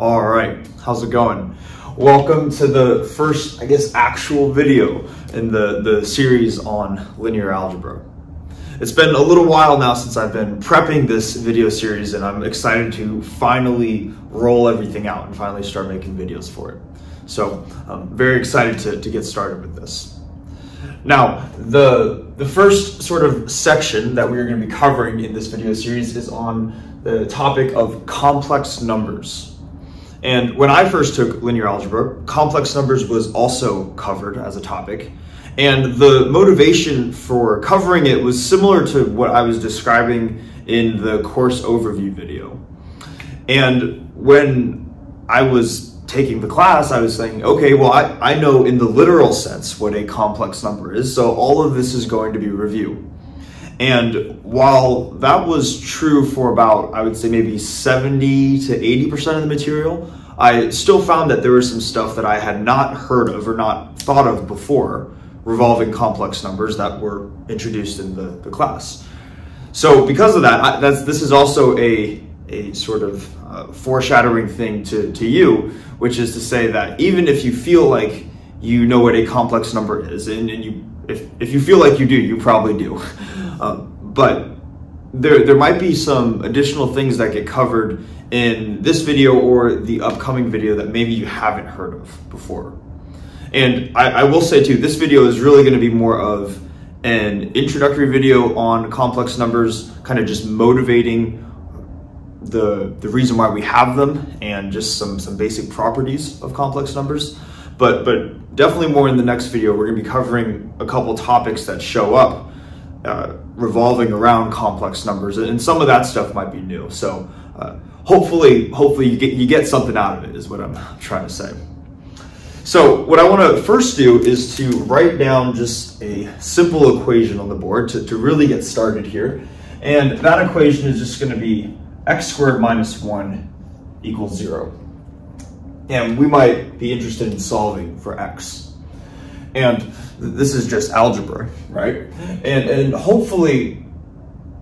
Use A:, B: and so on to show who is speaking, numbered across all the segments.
A: All right, how's it going? Welcome to the first, I guess, actual video in the, the series on linear algebra. It's been a little while now since I've been prepping this video series and I'm excited to finally roll everything out and finally start making videos for it. So I'm very excited to, to get started with this. Now, the, the first sort of section that we're going to be covering in this video series is on the topic of complex numbers. And when I first took linear algebra, complex numbers was also covered as a topic. And the motivation for covering it was similar to what I was describing in the course overview video. And when I was taking the class, I was saying, okay, well, I, I know in the literal sense what a complex number is, so all of this is going to be review. And while that was true for about, I would say maybe 70 to 80% of the material, I still found that there was some stuff that I had not heard of or not thought of before revolving complex numbers that were introduced in the, the class. So because of that, I, that's, this is also a, a sort of uh, foreshadowing thing to, to you, which is to say that even if you feel like you know what a complex number is, and, and you if, if you feel like you do, you probably do. Um, but there, there might be some additional things that get covered in this video or the upcoming video that maybe you haven't heard of before. And I, I will say too, this video is really gonna be more of an introductory video on complex numbers, kind of just motivating the, the reason why we have them and just some, some basic properties of complex numbers. But, but definitely more in the next video, we're gonna be covering a couple topics that show up uh, revolving around complex numbers, and some of that stuff might be new. So uh, hopefully, hopefully you get you get something out of it. Is what I'm trying to say. So what I want to first do is to write down just a simple equation on the board to, to really get started here. And that equation is just going to be x squared minus 1 equals 0. And we might be interested in solving for x. And this is just algebra, right? And, and hopefully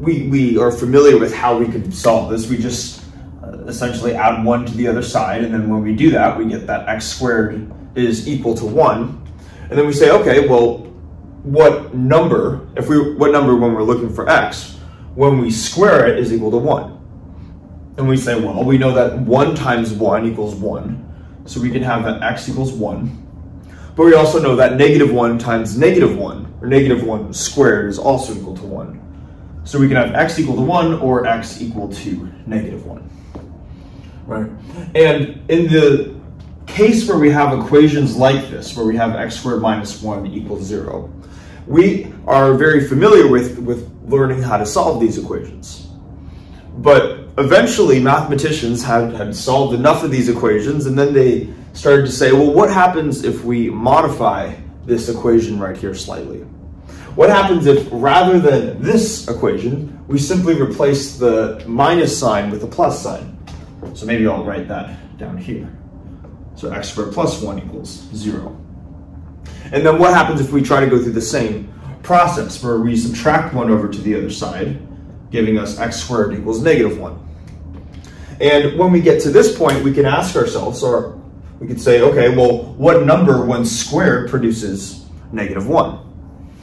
A: we, we are familiar with how we could solve this. We just uh, essentially add one to the other side. And then when we do that, we get that x squared is equal to one. And then we say, okay, well, what number, if we, what number when we're looking for x, when we square it is equal to one. And we say, well, we know that one times one equals one. So we can have that x equals one. But we also know that negative 1 times negative 1, or negative 1 squared, is also equal to 1. So we can have x equal to 1 or x equal to negative 1. Right? And in the case where we have equations like this, where we have x squared minus 1 equals 0, we are very familiar with, with learning how to solve these equations. But eventually mathematicians had, had solved enough of these equations and then they started to say, well, what happens if we modify this equation right here slightly? What happens if rather than this equation, we simply replace the minus sign with a plus sign? So maybe I'll write that down here. So x squared plus 1 equals 0. And then what happens if we try to go through the same process where we subtract 1 over to the other side, giving us x squared equals negative 1? And when we get to this point, we can ask ourselves, or we could say, okay, well, what number when squared produces negative 1?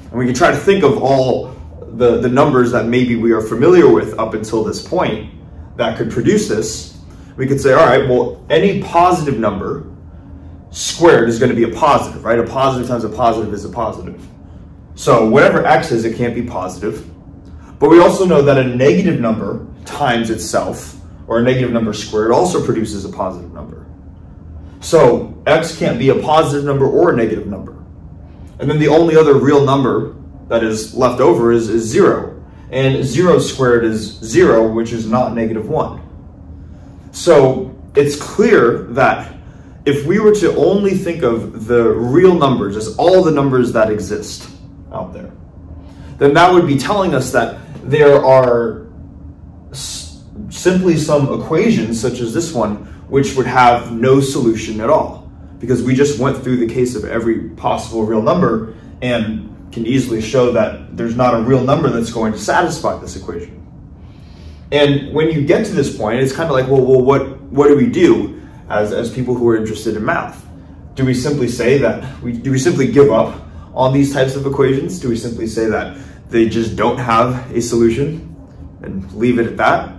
A: And we can try to think of all the, the numbers that maybe we are familiar with up until this point that could produce this. We could say, all right, well, any positive number squared is going to be a positive, right? A positive times a positive is a positive. So whatever x is, it can't be positive. But we also know that a negative number times itself, or a negative number squared, also produces a positive number. So x can't be a positive number or a negative number. And then the only other real number that is left over is, is 0. And 0 squared is 0, which is not negative 1. So it's clear that if we were to only think of the real numbers as all the numbers that exist out there, then that would be telling us that there are simply some equations, such as this one, which would have no solution at all because we just went through the case of every possible real number and can easily show that there's not a real number that's going to satisfy this equation. And when you get to this point, it's kind of like, well, well, what, what do we do? as, as people who are interested in math? Do we simply say that, we, do we simply give up on these types of equations? Do we simply say that they just don't have a solution and leave it at that?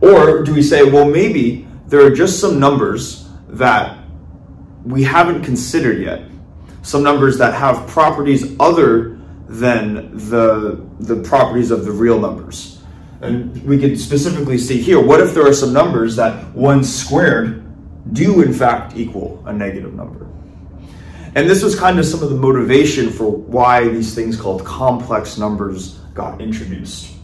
A: Or do we say, well, maybe there are just some numbers that we haven't considered yet, some numbers that have properties other than the, the properties of the real numbers. And we could specifically see here, what if there are some numbers that 1 squared do in fact equal a negative number? And this was kind of some of the motivation for why these things called complex numbers got introduced.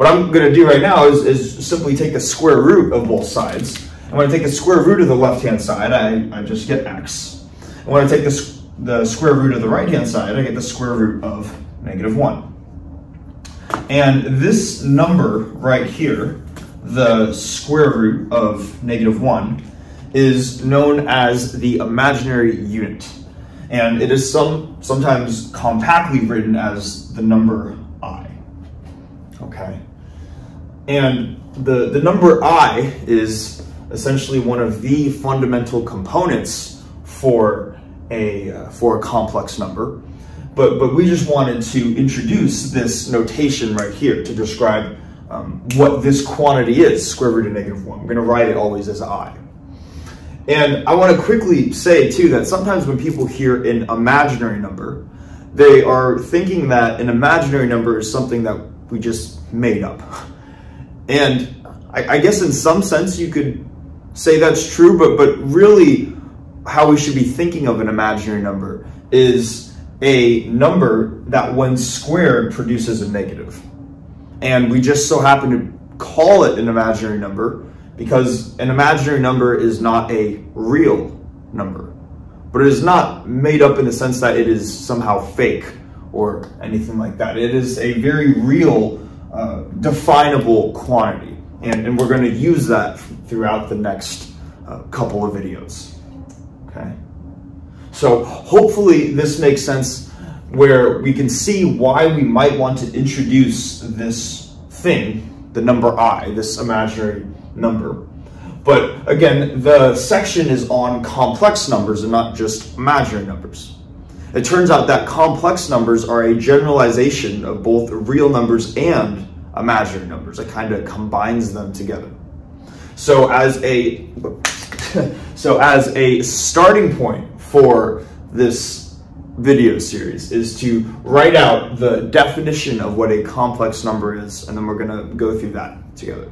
A: What I'm going to do right now is, is simply take the square root of both sides. And when I take the square root of the left-hand side, I, I just get x. And when I take the, the square root of the right-hand side, I get the square root of negative 1. And this number right here, the square root of negative 1, is known as the imaginary unit. And it is some sometimes compactly written as the number i. Okay. And the, the number i is essentially one of the fundamental components for a, uh, for a complex number. But, but we just wanted to introduce this notation right here to describe um, what this quantity is, square root of negative 1. We're going to write it always as i. And I want to quickly say, too, that sometimes when people hear an imaginary number, they are thinking that an imaginary number is something that we just made up. And I, I guess in some sense you could say that's true, but, but really how we should be thinking of an imaginary number is a number that when squared produces a negative. And we just so happen to call it an imaginary number because an imaginary number is not a real number, but it is not made up in the sense that it is somehow fake or anything like that. It is a very real, uh, definable quantity. And, and we're going to use that throughout the next uh, couple of videos. Okay. So hopefully this makes sense where we can see why we might want to introduce this thing, the number i, this imaginary number. But again, the section is on complex numbers and not just imaginary numbers. It turns out that complex numbers are a generalization of both real numbers and imaginary numbers. It kind of combines them together. So as a so as a starting point for this video series is to write out the definition of what a complex number is, and then we're going to go through that together.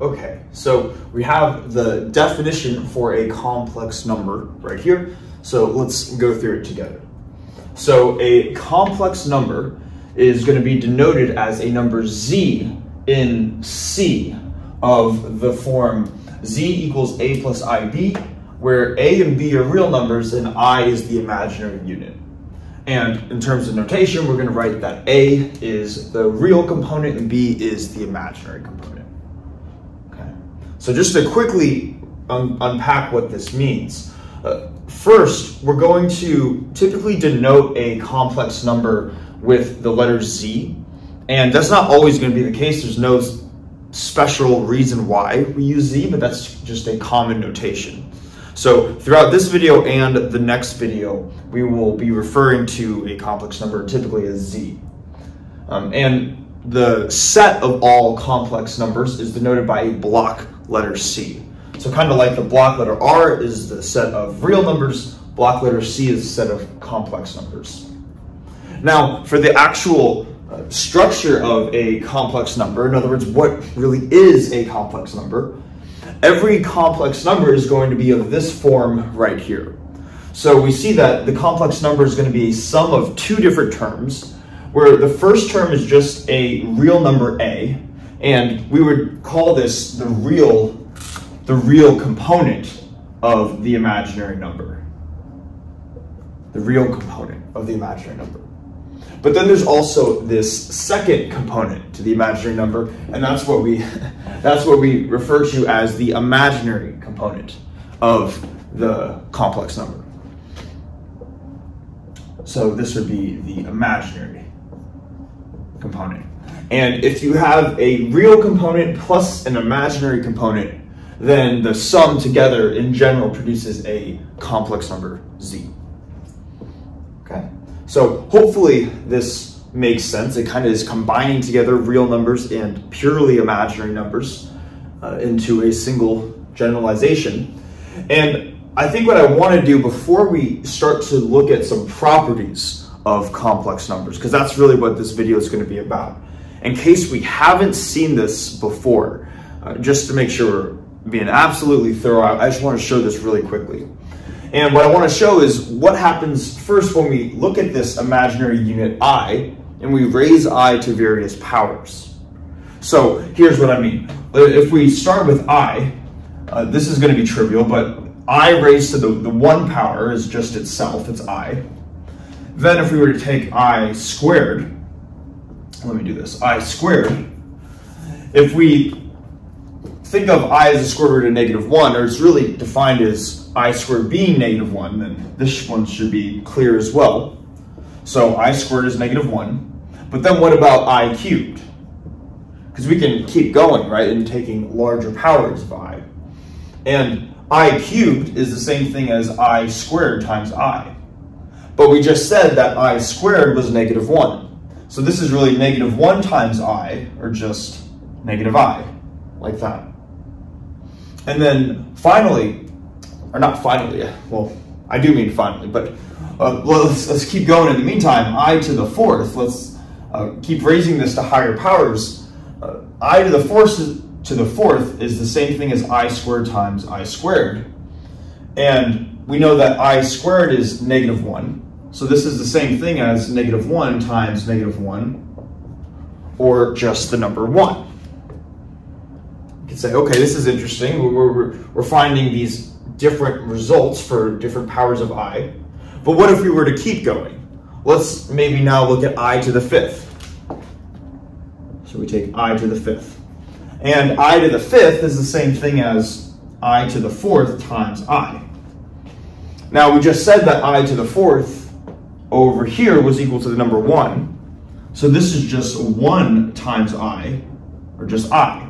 A: Okay, so we have the definition for a complex number right here. So let's go through it together. So a complex number is going to be denoted as a number z in C of the form z equals a plus ib, where a and b are real numbers and i is the imaginary unit. And in terms of notation, we're going to write that a is the real component and b is the imaginary component. So just to quickly un unpack what this means. Uh, first, we're going to typically denote a complex number with the letter Z. And that's not always going to be the case. There's no special reason why we use Z, but that's just a common notation. So throughout this video and the next video, we will be referring to a complex number typically as Z. Um, and the set of all complex numbers is denoted by a block letter C. So kind of like the block letter R is the set of real numbers, block letter C is a set of complex numbers. Now, for the actual uh, structure of a complex number, in other words, what really is a complex number, every complex number is going to be of this form right here. So we see that the complex number is going to be a sum of two different terms, where the first term is just a real number a, and we would call this the real, the real component of the imaginary number. The real component of the imaginary number. But then there's also this second component to the imaginary number, and that's what we that's what we refer to as the imaginary component of the complex number. So this would be the imaginary component. And if you have a real component plus an imaginary component, then the sum together in general produces a complex number z. Okay, so hopefully this makes sense. It kind of is combining together real numbers and purely imaginary numbers uh, into a single generalization. And I think what I want to do before we start to look at some properties of complex numbers, because that's really what this video is going to be about. In case we haven't seen this before, uh, just to make sure we're being absolutely thorough, I just want to show this really quickly. And what I want to show is what happens first when we look at this imaginary unit i and we raise i to various powers. So here's what I mean. If we start with i, uh, this is going to be trivial, but i raised to the, the one power is just itself, it's i. Then if we were to take i squared, let me do this, i squared, if we think of i as a square root of negative 1, or it's really defined as i squared being negative 1, then this one should be clear as well. So i squared is negative 1. But then what about i cubed? Because we can keep going, right, and taking larger powers of i. And i cubed is the same thing as i squared times i. But we just said that i squared was negative 1. So this is really negative 1 times i, or just negative i, like that. And then finally, or not finally, well, I do mean finally, but uh, let's, let's keep going in the meantime. i to the fourth, let's uh, keep raising this to higher powers. Uh, i to the fourth to the fourth is the same thing as i squared times i squared. And we know that i squared is negative 1. So this is the same thing as negative 1 times negative 1, or just the number 1. You can say, okay, this is interesting. We're, we're, we're finding these different results for different powers of i. But what if we were to keep going? Let's maybe now look at i to the fifth. So we take i to the fifth. And i to the fifth is the same thing as i to the fourth times i. Now we just said that i to the fourth over here was equal to the number 1. So this is just 1 times i, or just i.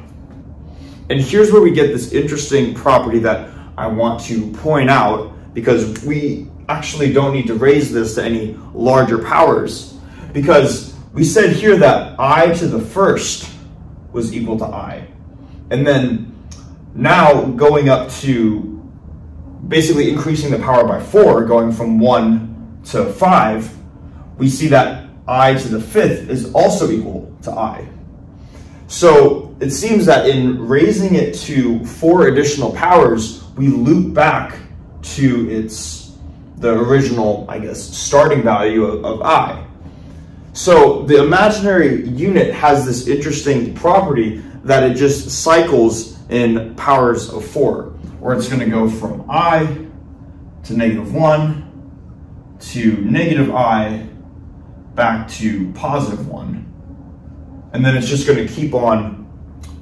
A: And here's where we get this interesting property that I want to point out because we actually don't need to raise this to any larger powers because we said here that i to the first was equal to i. And then now going up to basically increasing the power by 4, going from 1 to 5, we see that i to the fifth is also equal to i. So it seems that in raising it to 4 additional powers, we loop back to its the original, I guess, starting value of, of i. So the imaginary unit has this interesting property that it just cycles in powers of 4, where it's going to go from i to negative 1 to negative i back to positive 1. And then it's just going to keep on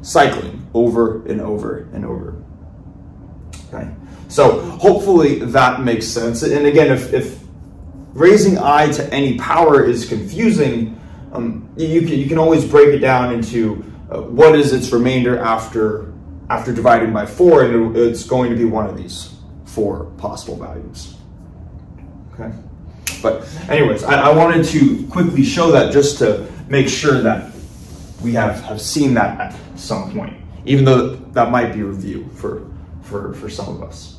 A: cycling over and over and over. Okay, so hopefully that makes sense. And again, if, if raising i to any power is confusing, um, you, can, you can always break it down into uh, what is its remainder after, after dividing by 4, and it's going to be one of these four possible values. Okay, but anyways, I, I wanted to quickly show that just to make sure that we have, have seen that at some point, even though that might be review for for, for some of us.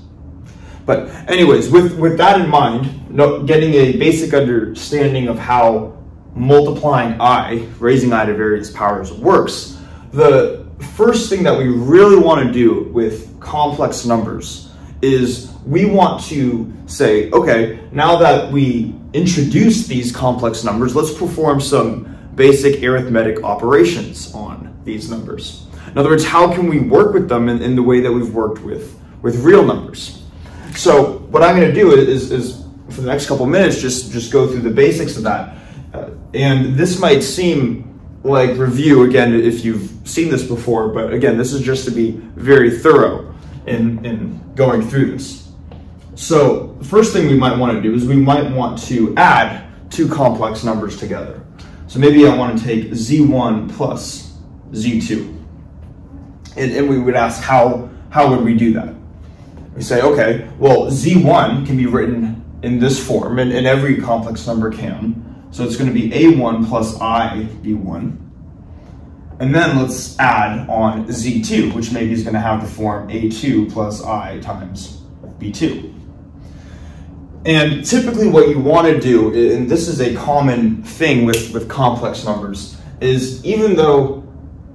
A: But anyways, with, with that in mind, getting a basic understanding of how multiplying i, raising i to various powers works, the first thing that we really want to do with complex numbers is we want to say, okay, now that we introduce these complex numbers, let's perform some basic arithmetic operations on these numbers. In other words, how can we work with them in, in the way that we've worked with, with real numbers? So what I'm going to do is, is, for the next couple minutes, just, just go through the basics of that. Uh, and this might seem like review, again, if you've seen this before, but again, this is just to be very thorough in, in going through this. So the first thing we might want to do is we might want to add two complex numbers together. So maybe I want to take z1 plus z2. And, and we would ask how, how would we do that? We say, okay, well, z1 can be written in this form, and, and every complex number can. So it's going to be a1 plus i b1. And then let's add on z2, which maybe is going to have the form a2 plus i times b2. And typically what you want to do, and this is a common thing with, with complex numbers, is even though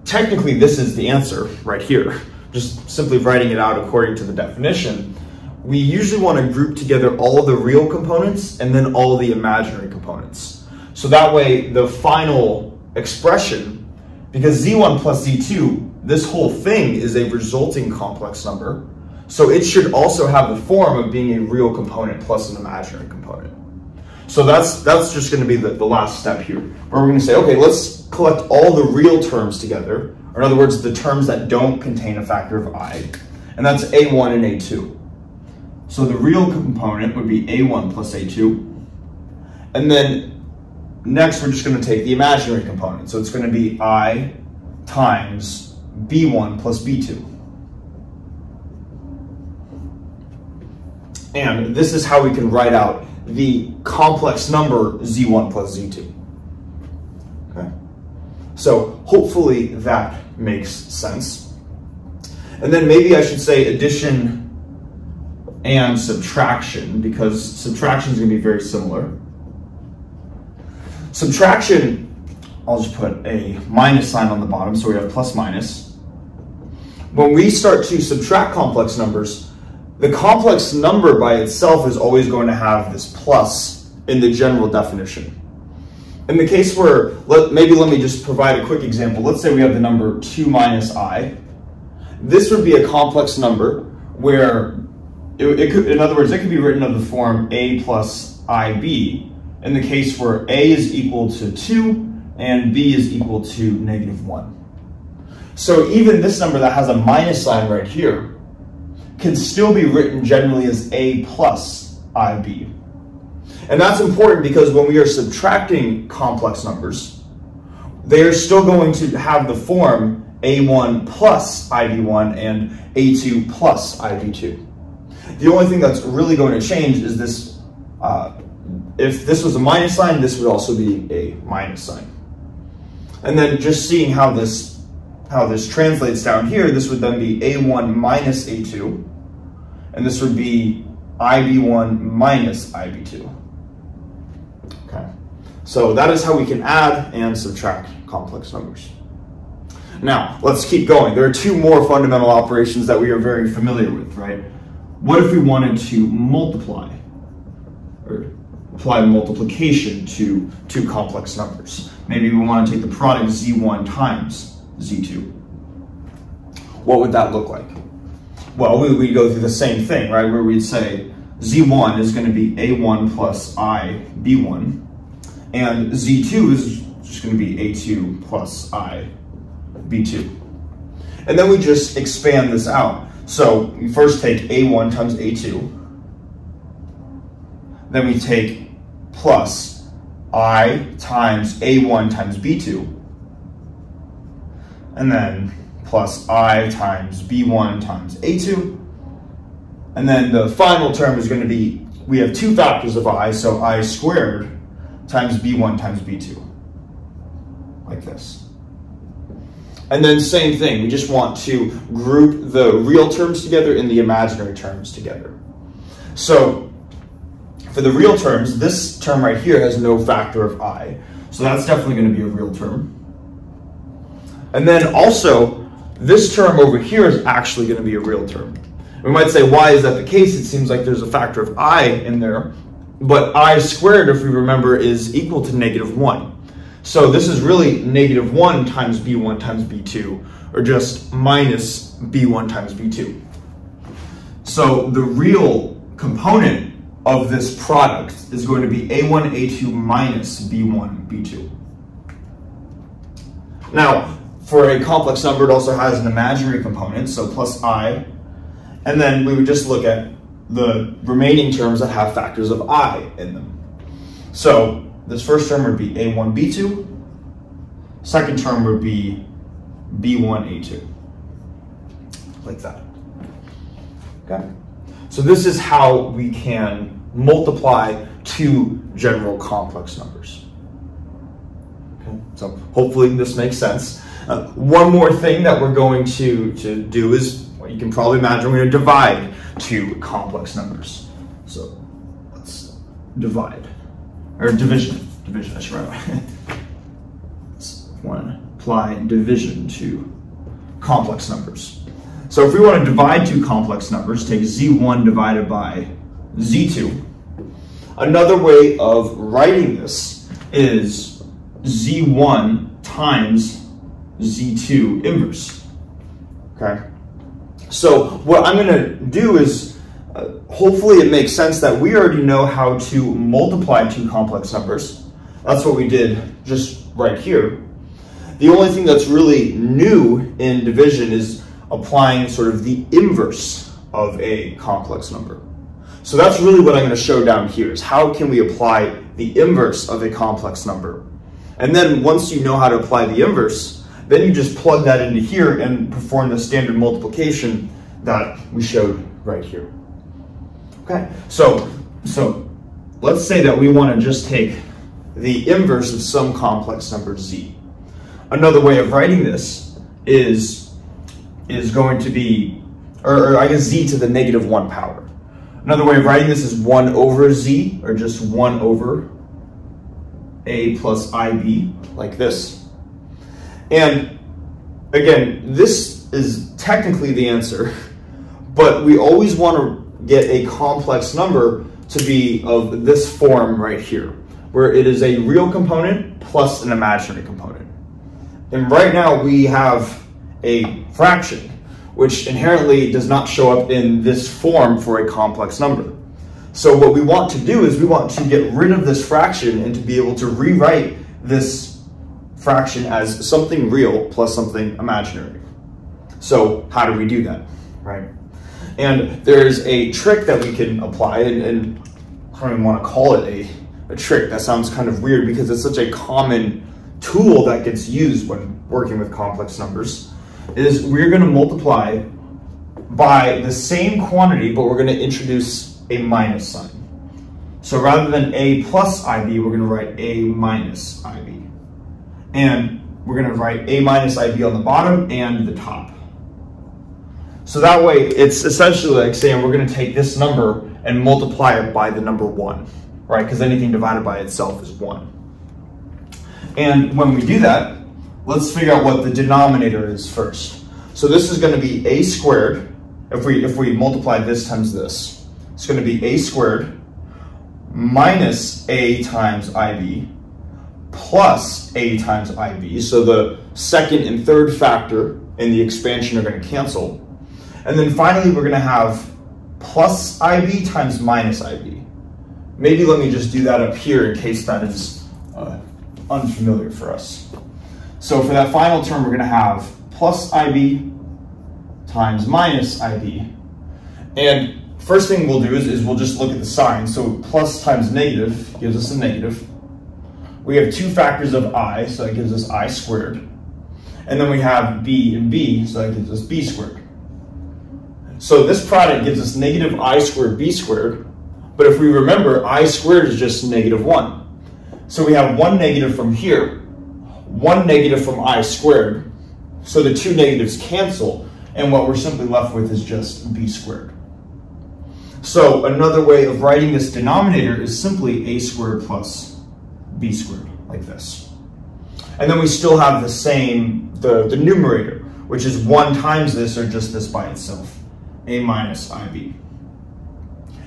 A: technically this is the answer right here, just simply writing it out according to the definition, we usually want to group together all the real components and then all the imaginary components. So that way the final expression, because z1 plus z2, this whole thing is a resulting complex number, so it should also have the form of being a real component plus an imaginary component. So that's that's just going to be the, the last step here, where we're going to say, okay, let's collect all the real terms together, or in other words, the terms that don't contain a factor of i, and that's a1 and a2. So the real component would be a1 plus a2, and then next we're just going to take the imaginary component. So it's going to be i times b1 plus b2. And this is how we can write out the complex number z1 plus z2. Okay. So hopefully that makes sense. And then maybe I should say addition and subtraction because subtraction is going to be very similar. Subtraction, I'll just put a minus sign on the bottom so we have plus minus. When we start to subtract complex numbers, the complex number by itself is always going to have this plus in the general definition. In the case where, let, maybe let me just provide a quick example. Let's say we have the number 2 minus i. This would be a complex number where, it, it could, in other words, it could be written of the form a plus ib in the case where a is equal to 2 and b is equal to negative 1. So even this number that has a minus sign right here can still be written generally as A plus IB. And that's important because when we are subtracting complex numbers, they are still going to have the form A1 plus IB1 and A2 plus IB2. The only thing that's really going to change is this, uh, if this was a minus sign, this would also be a minus sign. And then just seeing how this how this translates down here, this would then be A1 minus A2, and this would be IB1 minus IB2. Okay, so that is how we can add and subtract complex numbers. Now, let's keep going. There are two more fundamental operations that we are very familiar with, right? What if we wanted to multiply or apply multiplication to two complex numbers? Maybe we want to take the product z1 times z2. What would that look like? well, we would go through the same thing, right? Where we'd say Z1 is going to be A1 plus I B1, and Z2 is just going to be A2 plus I B2. And then we just expand this out. So we first take A1 times A2, then we take plus I times A1 times B2, and then plus i times b1 times a2. And then the final term is going to be, we have two factors of i, so i squared times b1 times b2, like this. And then same thing, we just want to group the real terms together and the imaginary terms together. So for the real terms, this term right here has no factor of i, so that's definitely going to be a real term. And then also, this term over here is actually going to be a real term. We might say, why is that the case? It seems like there's a factor of i in there, but i squared, if we remember, is equal to negative 1. So this is really negative 1 times b1 times b2, or just minus b1 times b2. So the real component of this product is going to be a1, a2 minus b1, b2. Now, for a complex number, it also has an imaginary component, so plus i. And then we would just look at the remaining terms that have factors of i in them. So this first term would be a1, b2. Second term would be b1, a2. Like that. Okay? So this is how we can multiply two general complex numbers. Okay? So hopefully this makes sense. Uh, one more thing that we're going to, to do is, well, you can probably imagine, we're going to divide two complex numbers. So let's divide, or division, division, I should write. one, apply division to complex numbers. So if we want to divide two complex numbers, take z1 divided by z2. Another way of writing this is z1 times z2 inverse. Okay? So what I'm going to do is, uh, hopefully it makes sense that we already know how to multiply two complex numbers. That's what we did just right here. The only thing that's really new in division is applying sort of the inverse of a complex number. So that's really what I'm going to show down here is how can we apply the inverse of a complex number. And then once you know how to apply the inverse, then you just plug that into here and perform the standard multiplication that we showed right here. Okay, so, so let's say that we want to just take the inverse of some complex number z. Another way of writing this is, is going to be, or, or I guess z to the negative 1 power. Another way of writing this is 1 over z, or just 1 over a plus ib, like this. And again, this is technically the answer, but we always want to get a complex number to be of this form right here, where it is a real component plus an imaginary component. And right now we have a fraction, which inherently does not show up in this form for a complex number. So what we want to do is we want to get rid of this fraction and to be able to rewrite this fraction as something real plus something imaginary. So how do we do that, right? And there's a trick that we can apply, and, and I don't even want to call it a, a trick. That sounds kind of weird because it's such a common tool that gets used when working with complex numbers, is we're going to multiply by the same quantity, but we're going to introduce a minus sign. So rather than a plus IB, we're going to write a minus IB. And we're going to write A minus IB on the bottom and the top. So that way, it's essentially like saying we're going to take this number and multiply it by the number 1, right? Because anything divided by itself is 1. And when we do that, let's figure out what the denominator is first. So this is going to be a squared. If we, if we multiply this times this, it's going to be a squared minus a times ib plus a times ib. So the second and third factor in the expansion are going to cancel. And then finally, we're going to have plus ib times minus ib. Maybe let me just do that up here in case that is uh, unfamiliar for us. So for that final term, we're going to have plus ib times minus ib. And first thing we'll do is, is we'll just look at the sign. So plus times negative gives us a negative. We have two factors of i, so that gives us i squared. And then we have b and b, so that gives us b squared. So this product gives us negative i squared b squared, but if we remember, i squared is just negative 1. So we have one negative from here, one negative from i squared, so the two negatives cancel, and what we're simply left with is just b squared. So another way of writing this denominator is simply a squared plus b squared, like this. And then we still have the same, the, the numerator, which is 1 times this or just this by itself, a minus ib.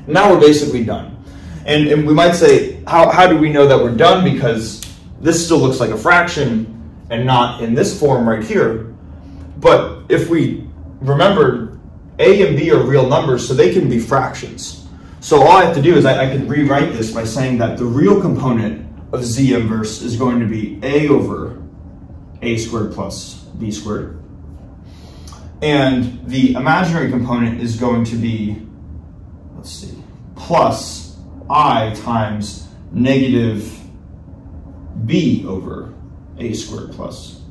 A: Now we're basically done. And, and we might say, how, how do we know that we're done? Because this still looks like a fraction and not in this form right here. But if we remember, a and b are real numbers, so they can be fractions. So all I have to do is I, I can rewrite this by saying that the real component of z inverse is going to be a over a squared plus b squared. And the imaginary component is going to be, let's see, plus i times negative b over a squared plus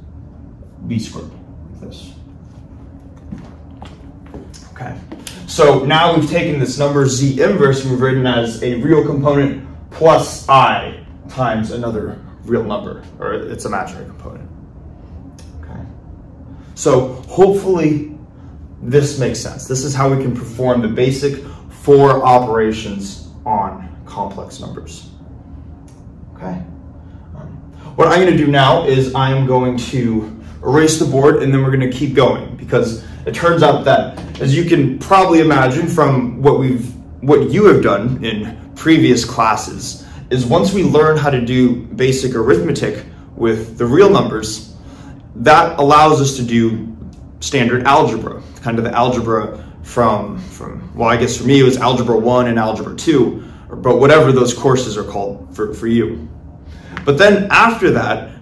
A: b squared, like this. Okay, so now we've taken this number z inverse and we've written as a real component plus i times another real number, or its imaginary component. Okay, so hopefully this makes sense. This is how we can perform the basic four operations on complex numbers. Okay. Um, what I'm going to do now is I'm going to erase the board and then we're going to keep going because it turns out that as you can probably imagine from what we've what you have done in previous classes is once we learn how to do basic arithmetic with the real numbers that allows us to do standard algebra kind of the algebra from from well I guess for me it was algebra 1 and algebra 2 but whatever those courses are called for, for you. But then after that,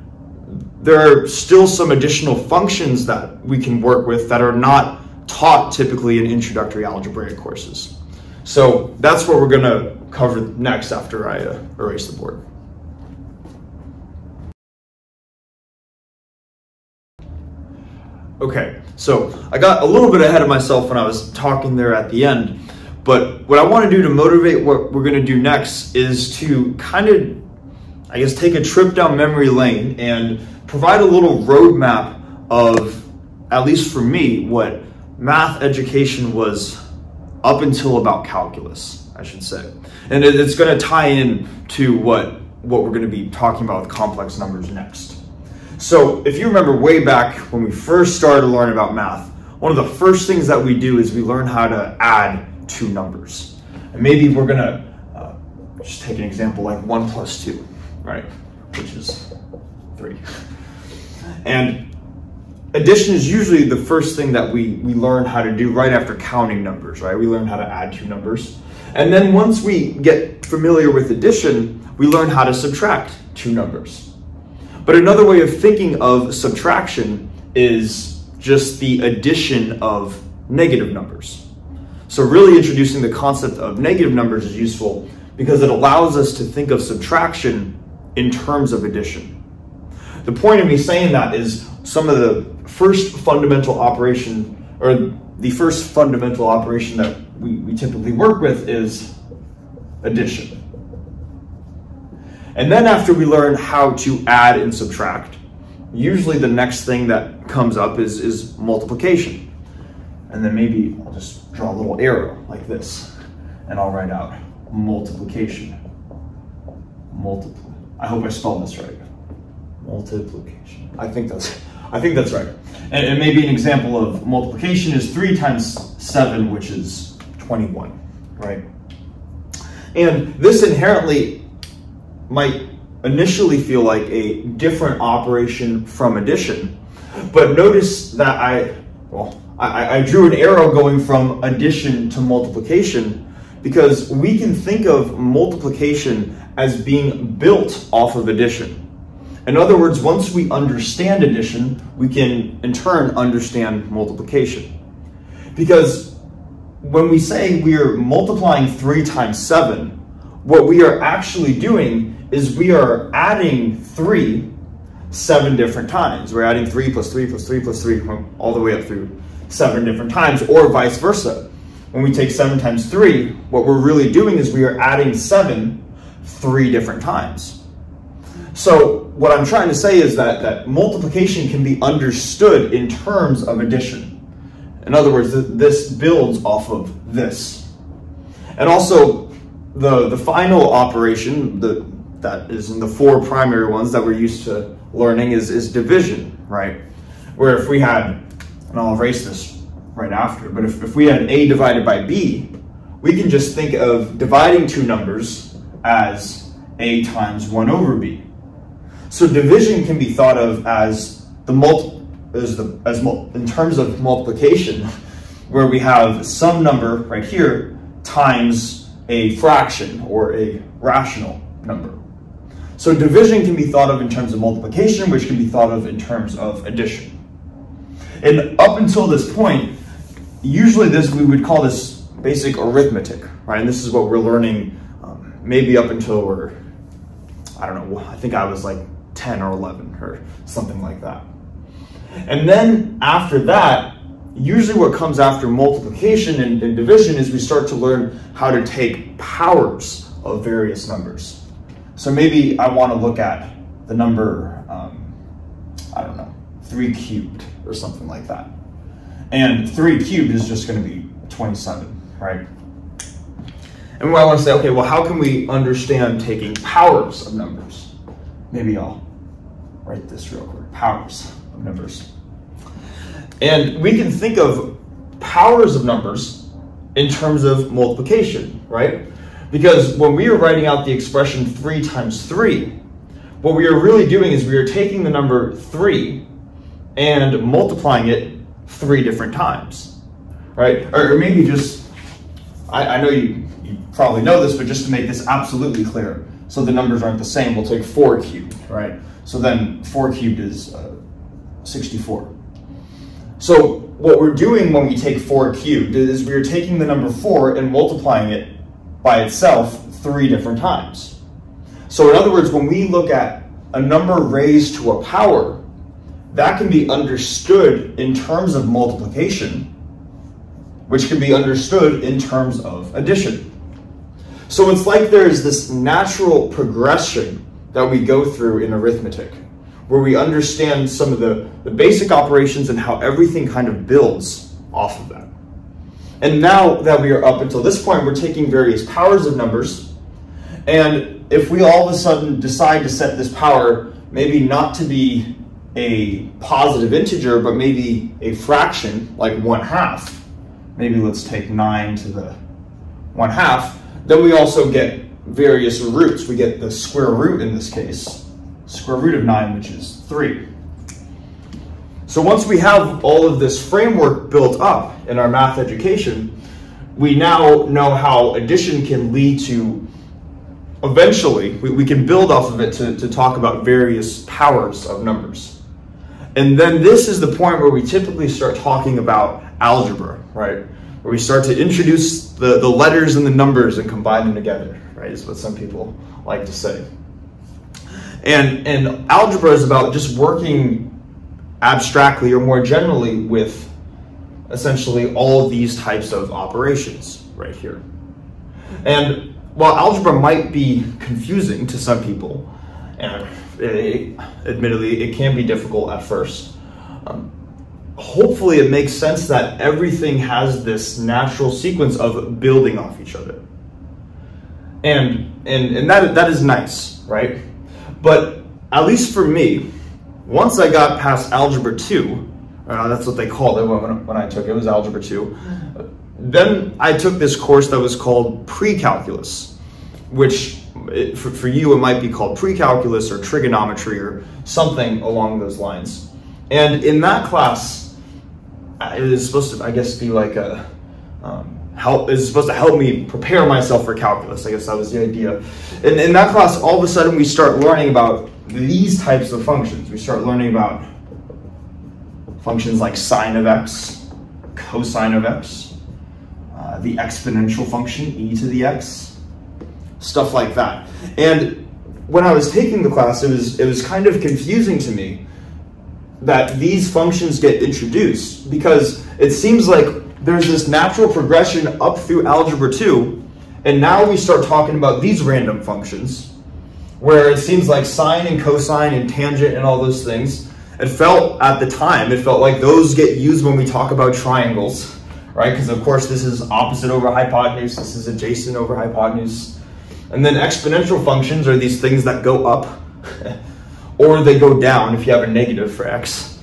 A: there are still some additional functions that we can work with that are not taught typically in introductory algebraic courses. So that's what we're to cover next after I uh, erase the board. Okay, so I got a little bit ahead of myself when I was talking there at the end. But what I want to do to motivate what we're going to do next is to kind of, I guess, take a trip down memory lane and provide a little roadmap of, at least for me, what math education was up until about calculus, should say. And it's going to tie in to what, what we're going to be talking about with complex numbers next. So if you remember way back when we first started learning about math, one of the first things that we do is we learn how to add two numbers. And maybe we're gonna uh, just take an example like one plus two, right? Which is three. And addition is usually the first thing that we, we learn how to do right after counting numbers, right? We learn how to add two numbers. And then once we get familiar with addition, we learn how to subtract two numbers. But another way of thinking of subtraction is just the addition of negative numbers. So really introducing the concept of negative numbers is useful because it allows us to think of subtraction in terms of addition. The point of me saying that is some of the first fundamental operation or the first fundamental operation that we, we typically work with is addition. And then after we learn how to add and subtract, usually the next thing that comes up is, is multiplication. And then maybe I'll just draw a little arrow like this and I'll write out multiplication. Multiply. I hope I spelled this right. Multiplication. I think that's I think that's right. And, and maybe an example of multiplication is three times seven, which is 21, right? And this inherently might initially feel like a different operation from addition. But notice that I, well, I, I drew an arrow going from addition to multiplication because we can think of multiplication as being built off of addition. In other words, once we understand addition, we can in turn understand multiplication. Because when we say we are multiplying 3 times 7, what we are actually doing is we are adding 3 seven different times. We're adding 3 plus 3 plus 3 plus 3 all the way up through seven different times, or vice versa. When we take seven times three, what we're really doing is we are adding seven three different times. So what I'm trying to say is that, that multiplication can be understood in terms of addition. In other words, this builds off of this. And also, the, the final operation the, that is in the four primary ones that we're used to learning is, is division, right? Where if we had and I'll erase this right after, but if, if we had a divided by b, we can just think of dividing two numbers as a times 1 over b. So division can be thought of as the multi as the as in terms of multiplication, where we have some number right here times a fraction or a rational number. So division can be thought of in terms of multiplication, which can be thought of in terms of addition. And up until this point, usually this we would call this basic arithmetic, right? And this is what we're learning um, maybe up until we're, I don't know, I think I was like 10 or 11 or something like that. And then after that, usually what comes after multiplication and, and division is we start to learn how to take powers of various numbers. So maybe I want to look at the number, um, I don't know, 3 cubed or something like that. And 3 cubed is just going to be 27, right? And we want to say, okay, well, how can we understand taking powers of numbers? Maybe I'll write this real quick. Powers numbers. And we can think of powers of numbers in terms of multiplication, right? Because when we are writing out the expression 3 times 3, what we are really doing is we are taking the number 3 and multiplying it three different times, right? Or, maybe just, I, I know you, you probably know this, but just to make this absolutely clear, so the numbers aren't the same, we'll take 4 cubed, right? So then 4 cubed is uh, 64. So what we're doing when we take 4 cubed is we're taking the number 4 and multiplying it by itself three different times. So in other words, when we look at a number raised to a power, that can be understood in terms of multiplication, which can be understood in terms of addition. So it's like there's this natural progression that we go through in arithmetic, where we understand some of the, the basic operations and how everything kind of builds off of that. And now that we are up until this point, we're taking various powers of numbers. And if we all of a sudden decide to set this power maybe not to be a positive integer, but maybe a fraction, like one half, maybe let's take 9 to the 1 half, then we also get various roots. We get the square root in this case, square root of 9, which is 3. So once we have all of this framework built up in our math education, we now know how addition can lead to, eventually, we, we can build off of it to, to talk about various powers of numbers. And then this is the point where we typically start talking about algebra, right? Where we start to introduce the, the letters and the numbers and combine them together, right? Is what some people like to say. And, and algebra is about just working abstractly or more generally with essentially all these types of operations right here. And while algebra might be confusing to some people, and it, admittedly it can be difficult at first, um, hopefully it makes sense that everything has this natural sequence of building off each other. And, and, and that, that is nice, right? But at least for me, once I got past Algebra 2, uh, that's what they called it when, when I took it, it was Algebra 2, then I took this course that was called Pre-Calculus, which it, for, for you it might be called Pre-Calculus or Trigonometry or something along those lines. And in that class, it is supposed to, I guess, be like a, um, help is supposed to help me prepare myself for calculus. I guess that was the idea. And in that class, all of a sudden we start learning about these types of functions. We start learning about functions like sine of x, cosine of x, uh, the exponential function e to the x, stuff like that. And when I was taking the class, it was it was kind of confusing to me that these functions get introduced because it seems like there's this natural progression up through algebra 2 and now we start talking about these random functions where it seems like sine and cosine and tangent and all those things it felt at the time it felt like those get used when we talk about triangles right because of course this is opposite over hypotenuse this is adjacent over hypotenuse and then exponential functions are these things that go up or they go down if you have a negative for x.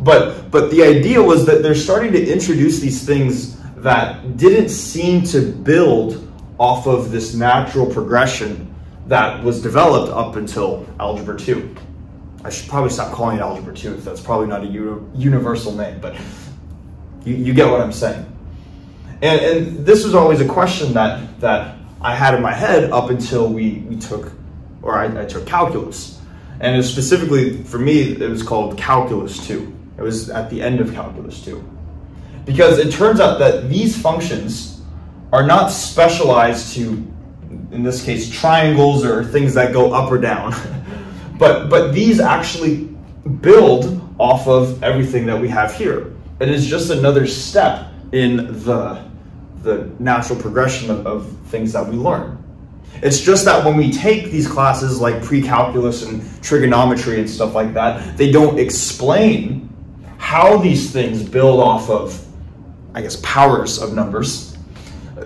A: But, but the idea was that they're starting to introduce these things that didn't seem to build off of this natural progression that was developed up until Algebra 2. I should probably stop calling it Algebra 2 if that's probably not a universal name, but you, you get what I'm saying. And, and this was always a question that, that I had in my head up until we, we took, or I, I took calculus. And specifically for me, it was called Calculus 2. It was at the end of Calculus 2. Because it turns out that these functions are not specialized to, in this case, triangles or things that go up or down. But, but these actually build off of everything that we have here. It is just another step in the, the natural progression of, of things that we learn. It's just that when we take these classes like pre-calculus and trigonometry and stuff like that, they don't explain how these things build off of, I guess, powers of numbers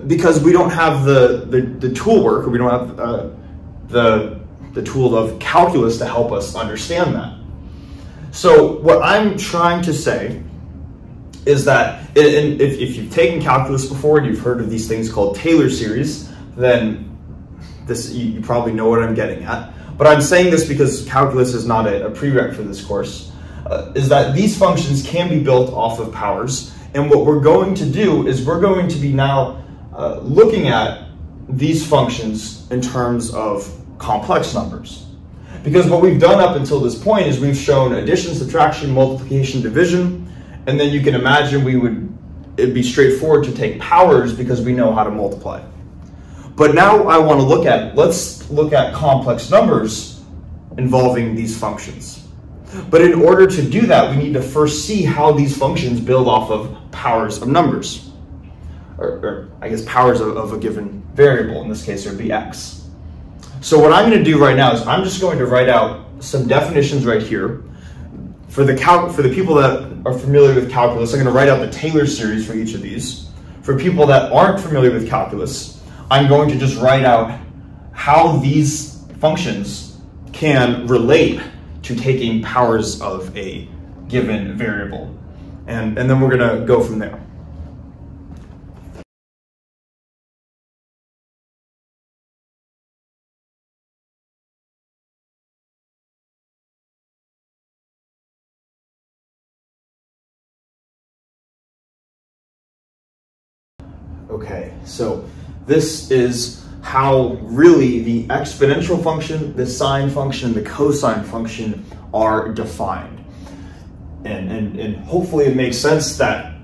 A: because we don't have the, the, the tool work, or we don't have uh, the, the tool of calculus to help us understand that. So what I'm trying to say is that if, if you've taken calculus before and you've heard of these things called Taylor series, then this you, probably know what I'm getting at. But I'm saying this because calculus is not a, a prereq for this course, uh, is that these functions can be built off of powers. And what we're going to do is we're going to be now uh, looking at these functions in terms of complex numbers. Because what we've done up until this point is we've shown addition, subtraction, multiplication, division, and then you can imagine we would, it'd be straightforward to take powers because we know how to multiply. But now I want to look at, let's look at complex numbers involving these functions. But in order to do that, we need to first see how these functions build off of powers of numbers. Or, or I guess powers of, of a given variable, in this case would be x. So what I'm going to do right now is I'm just going to write out some definitions right here. For the, cal for the people that are familiar with calculus, I'm going to write out the Taylor series for each of these. For people that aren't familiar with calculus, I'm going to just write out how these functions can relate to taking powers of a given variable. And, and then we're going to go from there. So this is how really the exponential function, the sine function, the cosine function are defined. And, and, and hopefully it makes sense that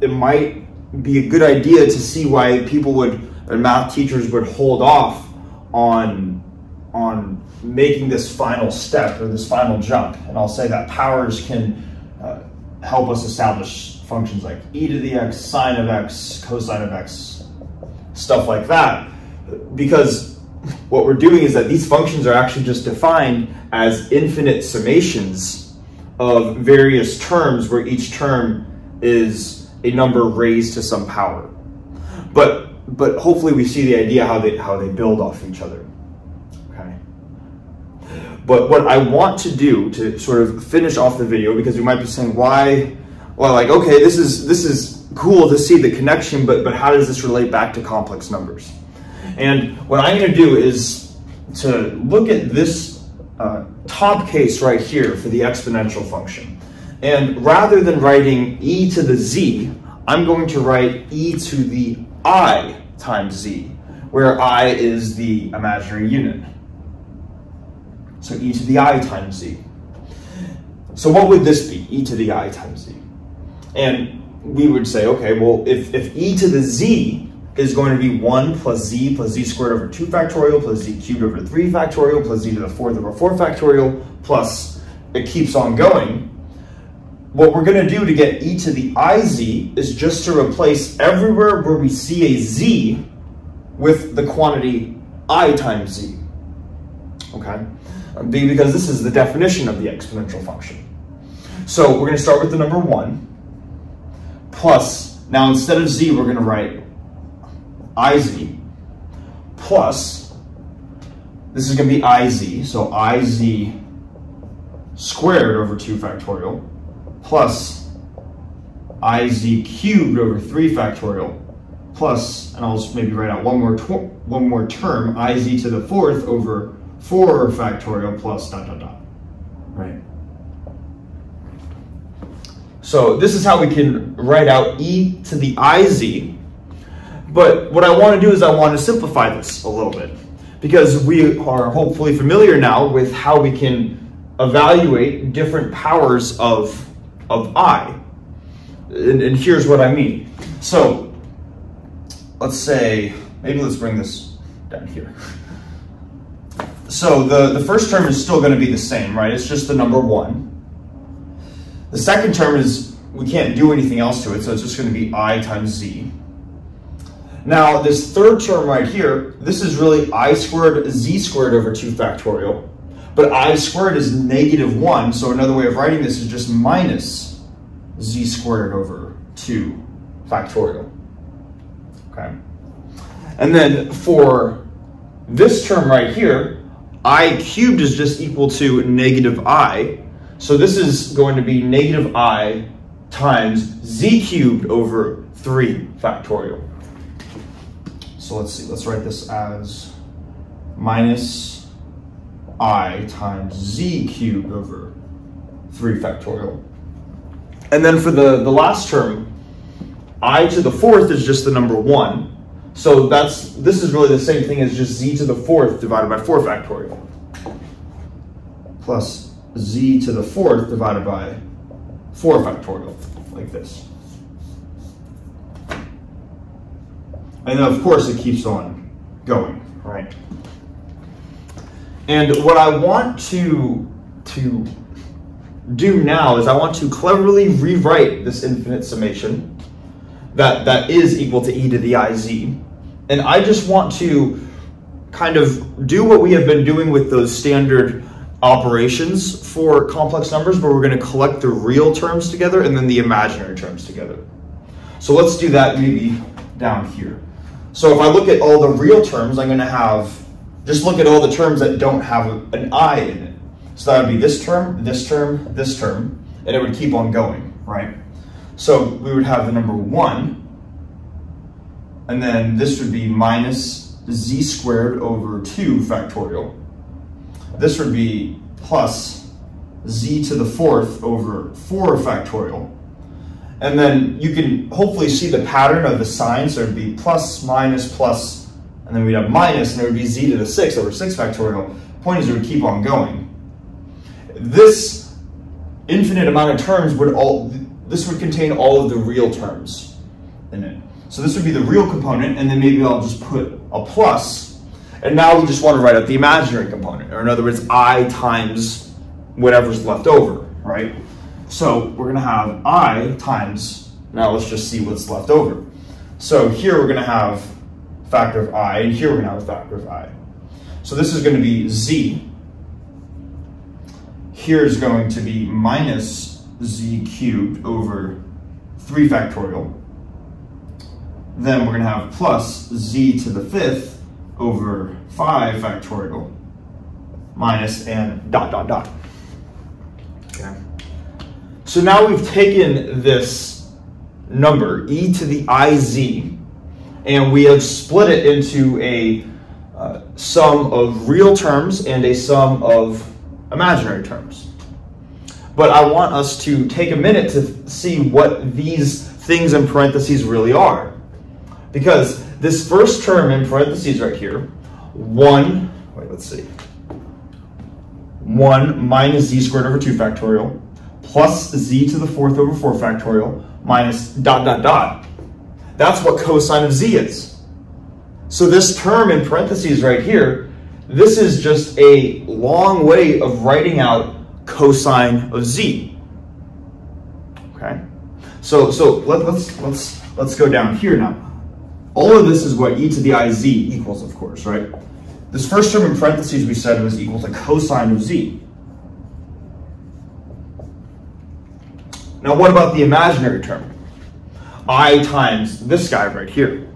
A: it might be a good idea to see why people would, and math teachers would hold off on, on making this final step or this final jump. And I'll say that powers can uh, help us establish functions like e to the x, sine of x, cosine of x, stuff like that. Because what we're doing is that these functions are actually just defined as infinite summations of various terms where each term is a number raised to some power. But but hopefully we see the idea how they how they build off each other. Okay. But what I want to do to sort of finish off the video, because you might be saying, why well like okay, this is this is cool to see the connection, but, but how does this relate back to complex numbers? And what I'm going to do is to look at this uh, top case right here for the exponential function. And rather than writing e to the z, I'm going to write e to the i times z, where i is the imaginary unit. So e to the i times z. So what would this be, e to the i times z? And we would say, okay, well, if, if e to the z is going to be 1 plus z plus z squared over 2 factorial plus z cubed over 3 factorial plus z to the 4th over 4 factorial plus it keeps on going, what we're going to do to get e to the iz is just to replace everywhere where we see a z with the quantity i times z. Okay? Because this is the definition of the exponential function. So we're going to start with the number 1 plus, now instead of z, we're going to write iz plus, this is going to be iz, so iz squared over 2 factorial plus iz cubed over 3 factorial plus, and I'll just maybe write out one more, one more term, iz to the fourth over 4 factorial plus dot dot dot, right? So this is how we can write out e to the iz. But what I want to do is I want to simplify this a little bit because we are hopefully familiar now with how we can evaluate different powers of, of i. And, and here's what I mean. So let's say, maybe let's bring this down here. so the, the first term is still going to be the same, right? It's just the number 1. The second term is, we can't do anything else to it, so it's just going to be i times z. Now, this third term right here, this is really i squared z squared over 2 factorial. But i squared is negative 1, so another way of writing this is just minus z squared over 2 factorial. Okay. And then for this term right here, i cubed is just equal to negative i. So this is going to be negative i times z cubed over 3 factorial. So let's see, let's write this as minus i times z cubed over 3 factorial. And then for the, the last term, i to the fourth is just the number 1. So that's this is really the same thing as just z to the fourth divided by 4 factorial. Plus z to the fourth divided by 4 factorial, like this. And of course it keeps on going, right? And what I want to, to do now is I want to cleverly rewrite this infinite summation that, that is equal to e to the iz. And I just want to kind of do what we have been doing with those standard operations for complex numbers, but we're going to collect the real terms together and then the imaginary terms together. So let's do that maybe down here. So if I look at all the real terms, I'm going to have just look at all the terms that don't have an I in it. So that would be this term, this term, this term, and it would keep on going, right? So we would have the number one, and then this would be minus z squared over 2 factorial. This would be plus z to the fourth over 4 factorial. And then you can hopefully see the pattern of the sign, so it would be plus, minus, plus, and then we'd have minus, and it would be z to the 6 over 6 factorial. Point is, it would keep on going. This infinite amount of terms would all, this would contain all of the real terms in it. So this would be the real component, and then maybe I'll just put a plus, and now we just want to write out the imaginary component, or in other words, i times whatever's left over, right? So we're going to have i times, now let's just see what's left over. So here we're going to have factor of i, and here we're going to have a factor of i. So this is going to be z. Here is going to be minus z cubed over 3 factorial. Then we're going to have plus z to the fifth over 5 factorial minus n dot, dot, dot. Okay. So now we've taken this number, e to the iz, and we have split it into a uh, sum of real terms and a sum of imaginary terms. But I want us to take a minute to see what these things in parentheses really are. Because this first term in parentheses right here, 1, wait, let's see, 1 minus z squared over 2 factorial plus z to the fourth over 4 factorial minus dot, dot, dot that's what cosine of z is. So this term in parentheses right here, this is just a long way of writing out cosine of z. Okay? So so let, let's let's let's go down here now. All of this is what e to the i z equals, of course, right? This first term in parentheses we said was equal to cosine of z. Now what about the imaginary term? i times this guy right here.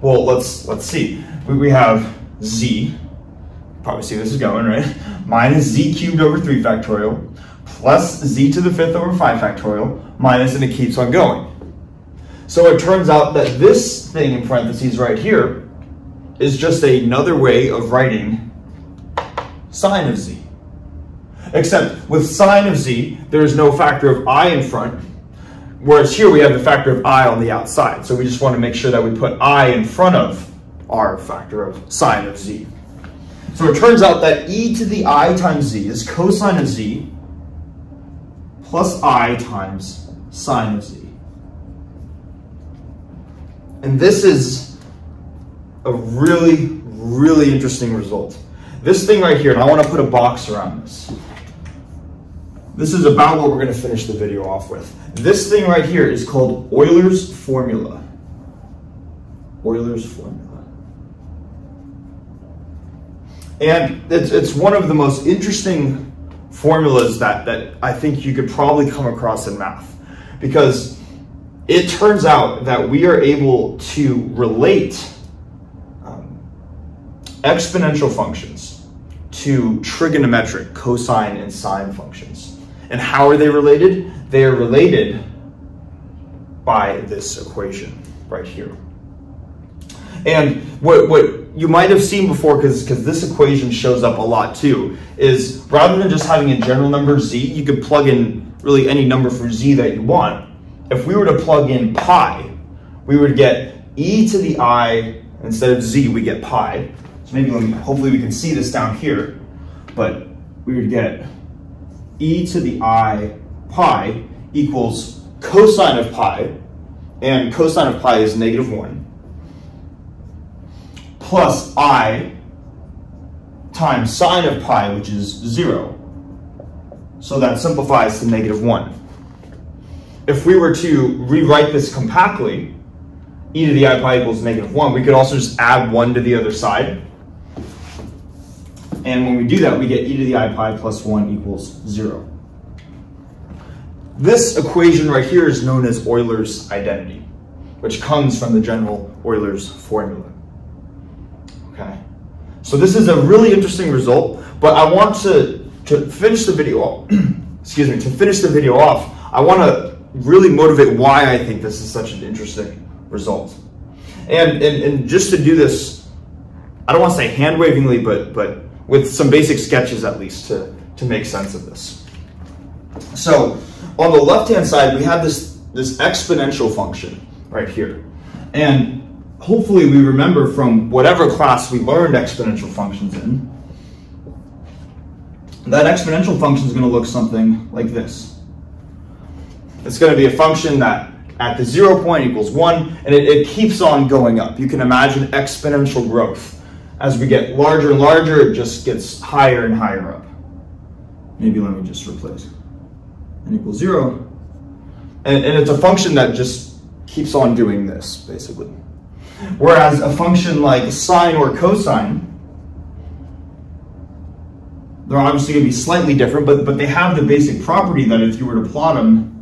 A: Well, let's let's see. We, we have z, probably see where this is going, right? Minus z cubed over 3 factorial, plus z to the fifth over 5 factorial, minus, and it keeps on going. So it turns out that this thing in parentheses right here is just another way of writing sine of z. Except with sine of z, there is no factor of i in front, Whereas here we have the factor of i on the outside. So we just want to make sure that we put i in front of our factor of sine of z. So it turns out that e to the i times z is cosine of z plus i times sine of z. And this is a really, really interesting result. This thing right here, and I want to put a box around this. This is about what we're going to finish the video off with. This thing right here is called Euler's formula. Euler's formula. And it's, it's one of the most interesting formulas that, that I think you could probably come across in math because it turns out that we are able to relate um, exponential functions to trigonometric cosine and sine functions. And how are they related? They are related by this equation right here. And what, what you might have seen before, because this equation shows up a lot too, is rather than just having a general number z, you could plug in really any number for z that you want. If we were to plug in pi, we would get e to the i, instead of z, we get pi. So maybe, me, hopefully we can see this down here, but we would get e to the i pi equals cosine of pi, and cosine of pi is negative 1 plus i times sine of pi, which is 0. So that simplifies to negative 1. If we were to rewrite this compactly, e to the i pi equals negative 1, we could also just add 1 to the other side. And when we do that, we get e to the i pi plus 1 equals 0. This equation right here is known as Euler's identity, which comes from the general Euler's formula. Okay. So this is a really interesting result, but I want to, to finish the video off, excuse me, to finish the video off, I want to really motivate why I think this is such an interesting result. And, and, and just to do this, I don't want to say hand wavingly, but, but with some basic sketches at least to, to make sense of this. So on the left-hand side, we have this, this exponential function right here. And hopefully we remember from whatever class we learned exponential functions in, that exponential function is going to look something like this. It's going to be a function that at the zero point equals one, and it, it keeps on going up. You can imagine exponential growth. As we get larger and larger, it just gets higher and higher up. Maybe let me just replace n equals zero. And, and it's a function that just keeps on doing this, basically. Whereas a function like sine or cosine, they're obviously going to be slightly different, but, but they have the basic property that if you were to plot them,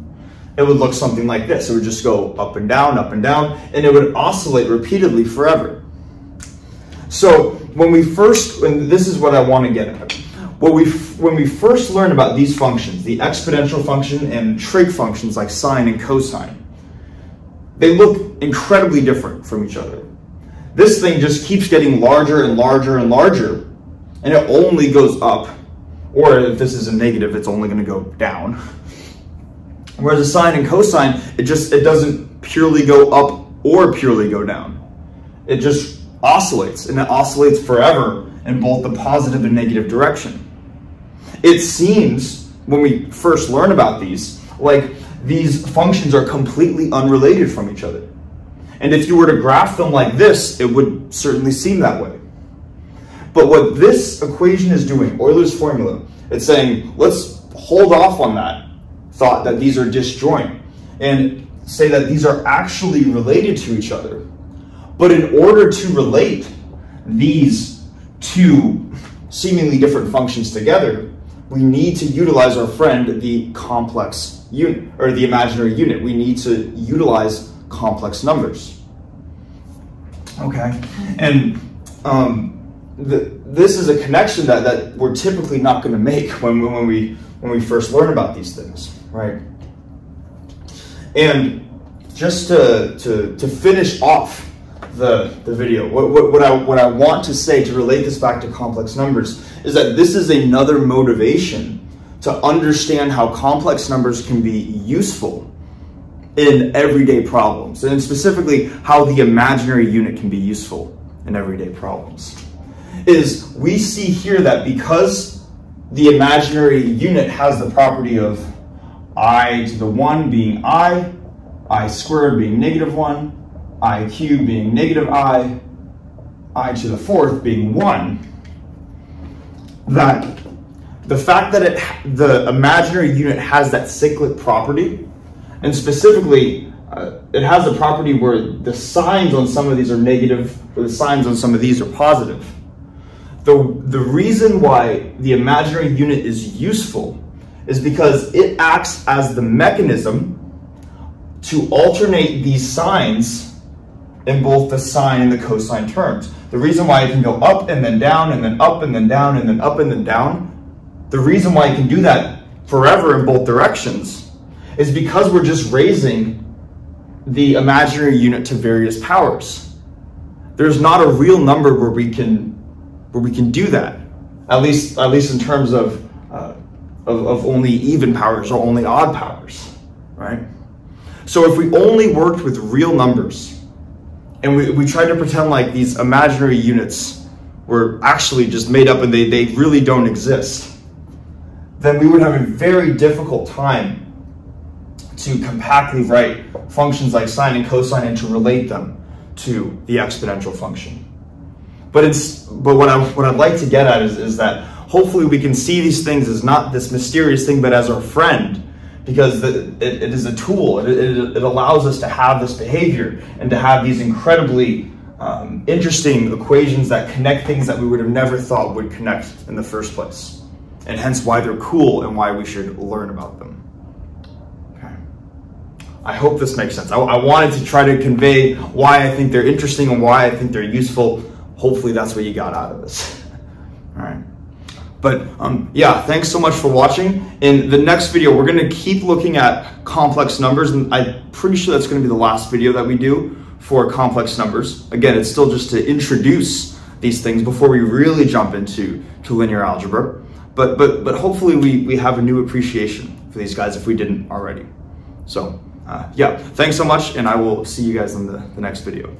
A: it would look something like this. It would just go up and down, up and down, and it would oscillate repeatedly forever. So when we first, and this is what I want to get at, what we, when we first learn about these functions, the exponential function and trig functions like sine and cosine, they look incredibly different from each other. This thing just keeps getting larger and larger and larger, and it only goes up. Or if this is a negative, it's only going to go down. Whereas a sine and cosine, it just it doesn't purely go up or purely go down. It just oscillates, and it oscillates forever in both the positive and negative direction. It seems, when we first learn about these, like these functions are completely unrelated from each other. And if you were to graph them like this, it would certainly seem that way. But what this equation is doing, Euler's formula, it's saying, let's hold off on that thought that these are disjoint and say that these are actually related to each other. But in order to relate these two seemingly different functions together, we need to utilize our friend, the complex unit, or the imaginary unit. We need to utilize complex numbers. Okay, and um, the, this is a connection that, that we're typically not going to make when, when, we, when we first learn about these things, right? And just to, to, to finish off the, the video. What, what, what, I, what I want to say to relate this back to complex numbers is that this is another motivation to understand how complex numbers can be useful in everyday problems, and specifically how the imaginary unit can be useful in everyday problems. Is we see here that because the imaginary unit has the property of i to the 1 being i, i squared being negative 1, i cubed being negative i, i to the fourth being 1. that the fact that it the imaginary unit has that cyclic property, and specifically uh, it has a property where the signs on some of these are negative, or the signs on some of these are positive. The, the reason why the imaginary unit is useful is because it acts as the mechanism to alternate these signs in both the sine and the cosine terms. The reason why it can go up and then down and then up and then down and then up and then down, the reason why it can do that forever in both directions is because we're just raising the imaginary unit to various powers. There's not a real number where we can where we can do that. At least at least in terms of of, of only even powers or only odd powers, right? So if we only worked with real numbers and we, we tried to pretend like these imaginary units were actually just made up and they, they really don't exist, then we would have a very difficult time to compactly write functions like sine and cosine and to relate them to the exponential function. But it's but what I what I'd like to get at is, is that hopefully we can see these things as not this mysterious thing, but as our friend, because the, it, it is a tool. It, it, it, allows us to have this behavior and to have these incredibly um, interesting equations that connect things that we would have never thought would connect in the first place, and hence why they're cool and why we should learn about them. I hope this makes sense. I, I, wanted to try to convey why I think they're interesting and why I think they're useful. Hopefully that's what you got out of this. All right. But um, yeah, thanks so much for watching. In the next video, we're gonna keep looking at complex numbers and I'm pretty sure that's gonna be the last video that we do for complex numbers. Again, it's still just to introduce these things before we really jump into to linear algebra. But, but, but hopefully we, we have a new appreciation for these guys if we didn't already. So uh, yeah, thanks so much, and I will see you guys in the, the next video.